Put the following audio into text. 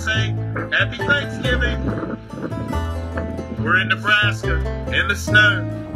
say happy Thanksgiving. We're in Nebraska in the snow.